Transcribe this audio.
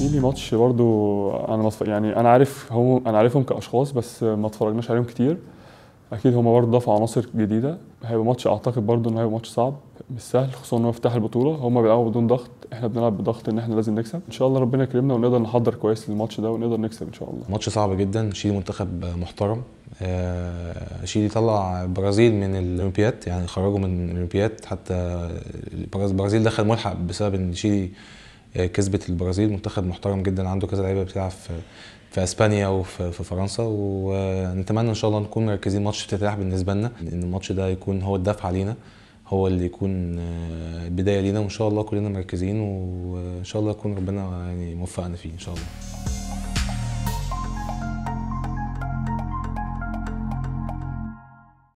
تشيلي ماتش برضو أنا مصف... يعني أنا عارف هو أنا عارفهم كأشخاص بس ما اتفرجناش عليهم كتير. أكيد هما برضو ضافوا عناصر جديدة. هيبقى ماتش أعتقد برضو إنه هيبقى ماتش صعب مش سهل خصوصا ان هو افتتاح البطولة. هما بيلعبوا بدون ضغط إحنا بنلعب بضغط إن إحنا لازم نكسب. إن شاء الله ربنا يكرمنا ونقدر نحضر كويس للماتش ده ونقدر نكسب إن شاء الله. ماتش صعب جدا. شيلي منتخب محترم. آه، شيلي طلع البرازيل من الأولمبياد يعني خرجوا من الأولمبياد. حتى البرازيل دخل ملحق بسبب إن شيلي كسبت البرازيل منتخب محترم جدا عنده كذا لعيبة بتلعب في في أسبانيا وفي في فرنسا ونتمنى إن شاء الله نكون مركزين ماتش افتتاح بالنسبة لنا ان الماتش ده يكون هو الدفعه لينا هو اللي يكون آه، بداية لينا وإن شاء الله كلنا مركزين وإن شاء الله يكون ربنا يعني موفقنا فيه إن شاء الله.